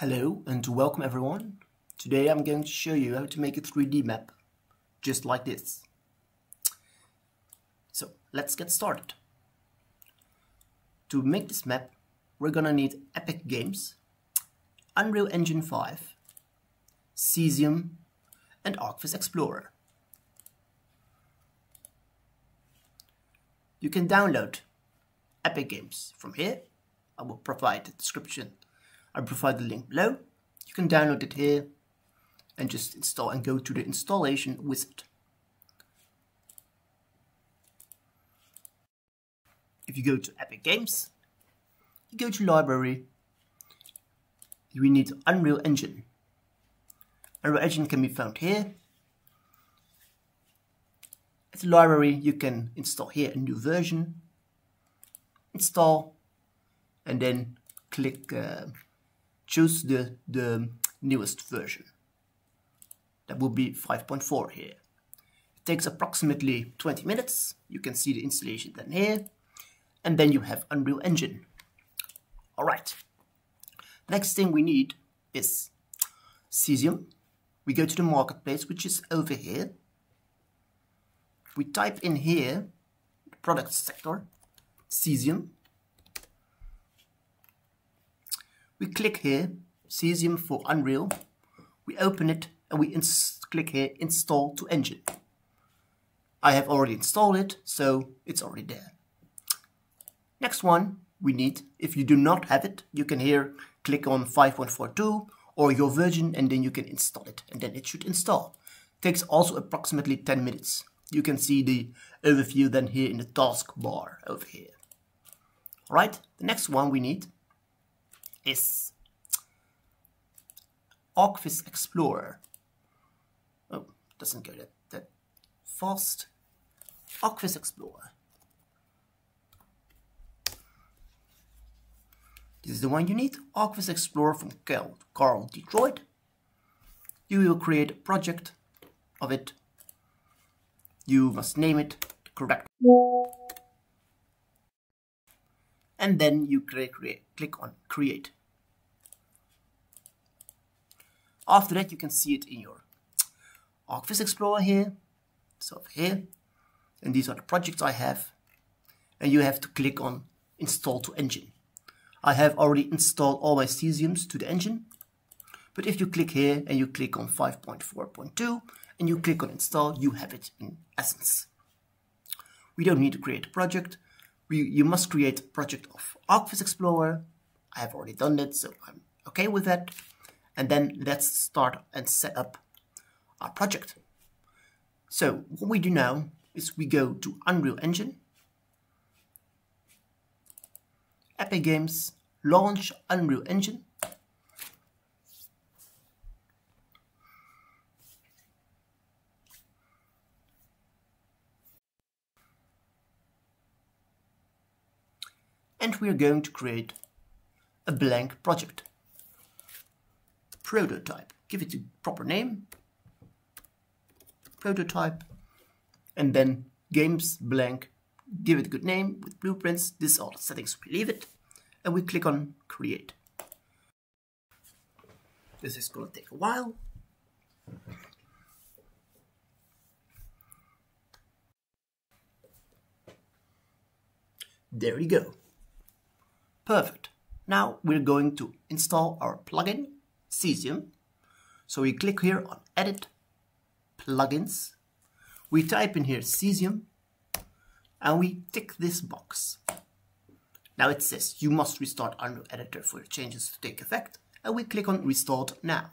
Hello and welcome everyone. Today I'm going to show you how to make a 3D map just like this. So let's get started. To make this map we're gonna need Epic Games, Unreal Engine 5, Cesium and ArchViz Explorer. You can download Epic Games from here. I will provide the description I provide the link below. You can download it here and just install and go to the installation wizard. If you go to Epic Games, you go to library, we need Unreal Engine. Unreal Engine can be found here. At the library, you can install here a new version, install, and then click uh, choose the, the newest version. That will be 5.4 here. It takes approximately 20 minutes. You can see the installation then here. And then you have Unreal Engine. Alright. Next thing we need is Cesium. We go to the marketplace, which is over here. We type in here, the product sector, Cesium. We click here, Cesium for Unreal. We open it and we click here, Install to Engine. I have already installed it, so it's already there. Next one we need, if you do not have it, you can here click on 5.42 or your version and then you can install it and then it should install. Takes also approximately 10 minutes. You can see the overview then here in the taskbar over here. Alright, the next one we need is ArchViz Explorer. Oh, doesn't go that, that fast. ArchViz Explorer. This is the one you need, ArchViz Explorer from Carl, Carl Detroit. You will create a project of it. You must name it correct. And then you create, create, click on create. After that, you can see it in your ArchViz Explorer here. So here, and these are the projects I have. And you have to click on install to engine. I have already installed all my cesiums to the engine. But if you click here and you click on 5.4.2 and you click on install, you have it in essence. We don't need to create a project. We, you must create a project of ArchViz Explorer. I have already done that, so I'm okay with that. And then let's start and set up our project. So what we do now is we go to Unreal Engine, Epic Games, launch Unreal Engine, and we are going to create a blank project prototype. Give it a proper name, prototype, and then games blank. Give it a good name with blueprints. This is all the settings we leave it, and we click on create. This is going to take a while. There we go. Perfect. Now we're going to install our plugin Cesium. So we click here on Edit, Plugins. We type in here Cesium, and we tick this box. Now it says you must restart Unreal Editor for your changes to take effect, and we click on Restart Now.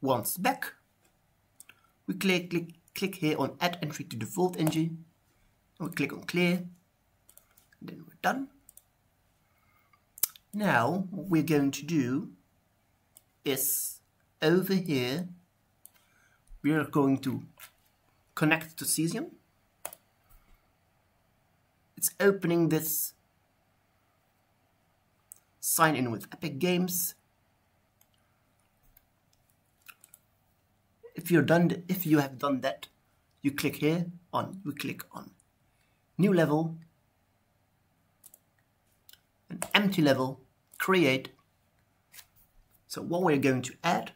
Once back, we click, click click here on add entry to default engine. We click on clear. Then we're done. Now what we're going to do is over here we are going to connect to Cesium. It's opening this sign in with Epic Games if you're done if you have done that you click here on, we click on new level, an empty level, create. So what we're going to add,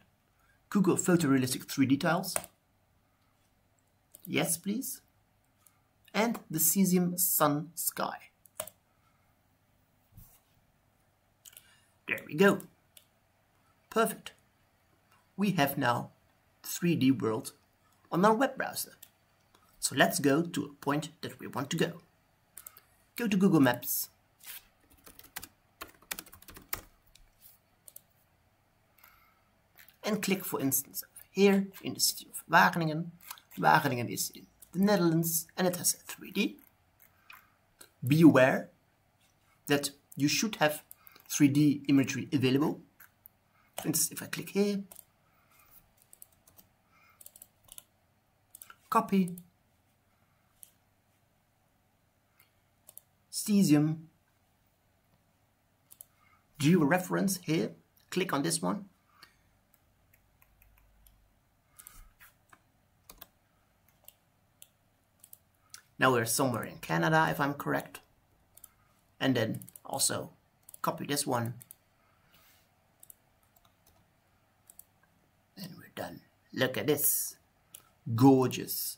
Google Photorealistic 3D tiles. Yes, please. And the cesium sun sky. There we go. Perfect. We have now 3D world on our web browser. So let's go to a point that we want to go. Go to Google Maps. And click for instance here in the city of Wageningen. Wageningen is in the Netherlands and it has a 3D. Be aware that you should have 3D imagery available. For instance, if I click here, copy, cesium, georeference here, click on this one. Now we're somewhere in Canada, if I'm correct. And then also copy this one. And we're done. Look at this. Gorgeous.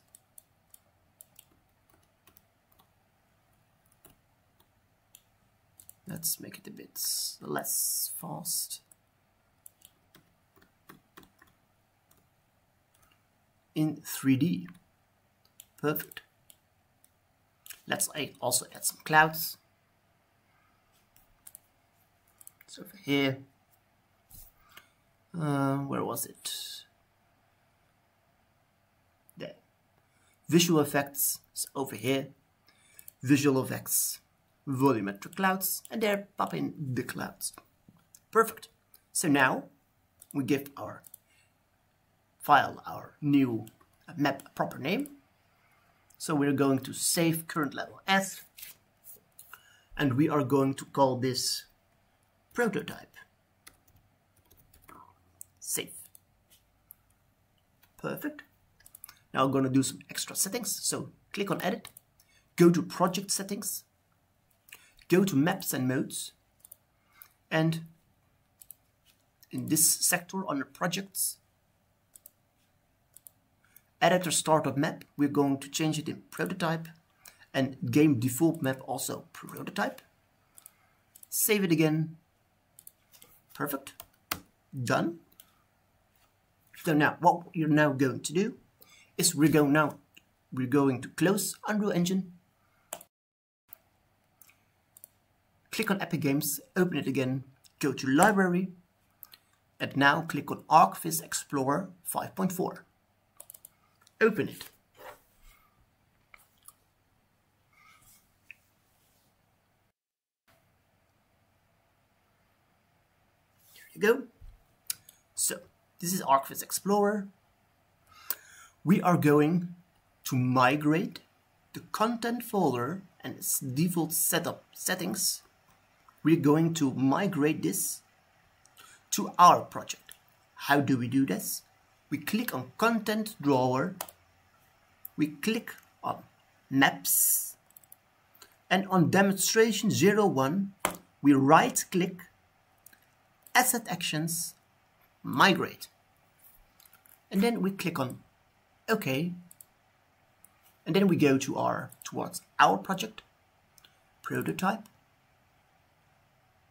Let's make it a bit less fast. In 3D. Perfect. Let's also add some clouds. So over here, uh, where was it? There. Visual effects over here. Visual effects, volumetric clouds, and there pop in the clouds. Perfect. So now we give our file our new map proper name. So we're going to save current level as, and we are going to call this prototype. Save. Perfect. Now I'm going to do some extra settings. So click on edit, go to project settings, go to maps and modes, and in this sector under projects, editor startup map, we're going to change it in prototype and game default map also prototype. Save it again Perfect. Done. So now what you're now going to do is we're going now we're going to close Unreal Engine. Click on Epic Games, open it again, go to Library, and now click on ArchViz Explorer 5.4. Open it. There you go. So this is ArchViz Explorer. We are going to migrate the content folder and its default setup settings. We're going to migrate this to our project. How do we do this? We click on content drawer. We click on maps and on demonstration 01 we right click asset actions, migrate. And then we click on OK. And then we go to our towards our project, prototype,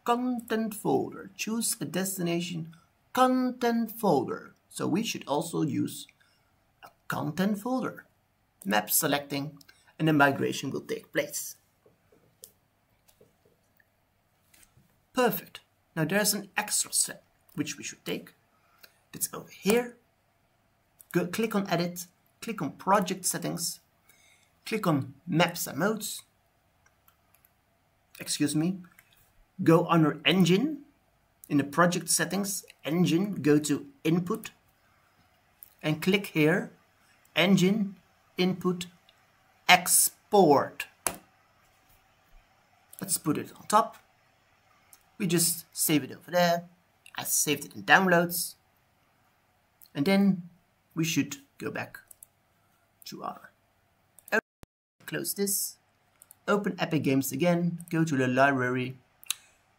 content folder. Choose a destination content folder. So we should also use a content folder. Map selecting and the migration will take place. Perfect. Now there's an extra step which we should take. It's over here. Go, click on Edit, click on Project Settings, click on Maps and Modes. Excuse me. Go under Engine. In the Project Settings, Engine, go to Input and click here, Engine, Input, Export. Let's put it on top we just save it over there. I saved it in downloads. And then we should go back to our close this, open Epic Games again, go to the library,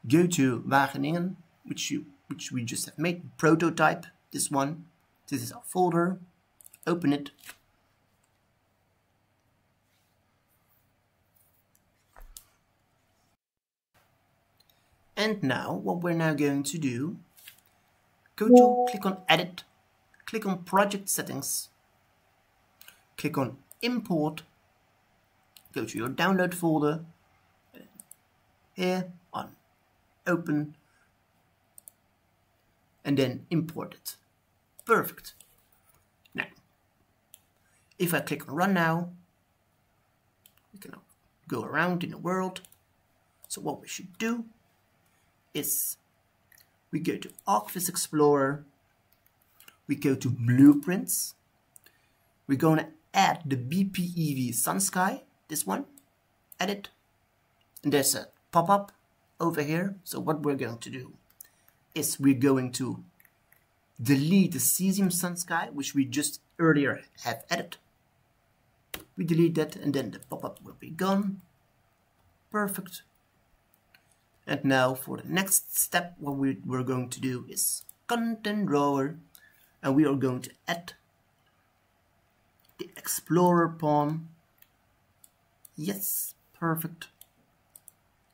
go to Wageningen, which you which we just have made, prototype, this one. This is our folder. Open it. And now what we're now going to do, go to click on edit, click on project settings, click on import, go to your download folder, here on open, and then import it. Perfect. Now, if I click on run now, we can go around in the world. So what we should do is we go to Archviz Explorer, we go to Blueprints, we're going to add the BPEV SunSky, this one, edit, and there's a pop-up over here. So what we're going to do is we're going to delete the cesium SunSky, which we just earlier have added. We delete that and then the pop-up will be gone. Perfect. And now for the next step, what we, we're going to do is content drawer and we are going to add the explorer pawn. Yes, perfect.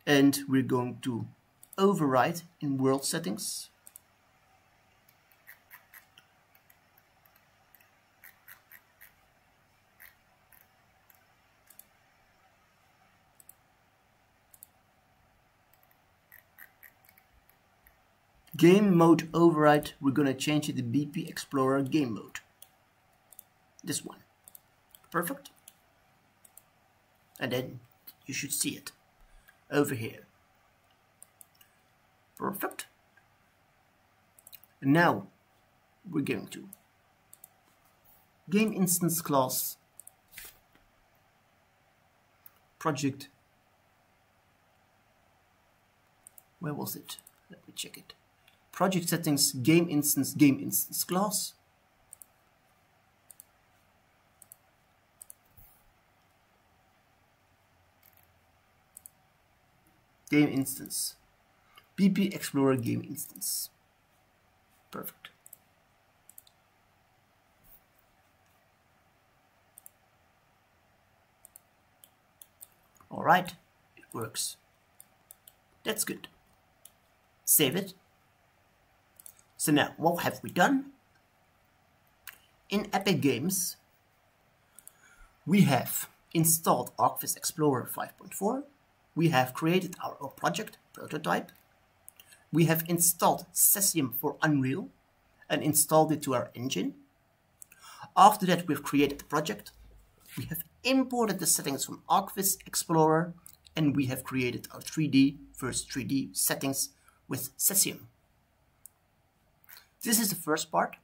And we're going to override in world settings. Game mode override, we're gonna change it to BP Explorer game mode. This one. Perfect. And then you should see it over here. Perfect. And now we're going to game instance class project where was it let me check it project settings game instance game instance class game instance BP Explorer game instance. Perfect. Alright, it works. That's good. Save it. So now, what have we done? In Epic Games, we have installed Archviz Explorer 5.4. We have created our own project, prototype we have installed Cesium for Unreal and installed it to our engine. After that, we've created the project. We have imported the settings from Archviz Explorer and we have created our 3D, first 3D settings with Cesium. This is the first part.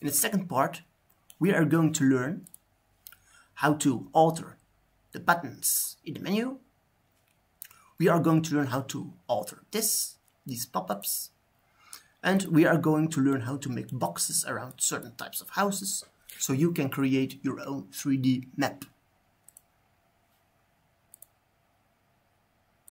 In the second part, we are going to learn how to alter the buttons in the menu. We are going to learn how to alter this these pop-ups. And we are going to learn how to make boxes around certain types of houses so you can create your own 3D map.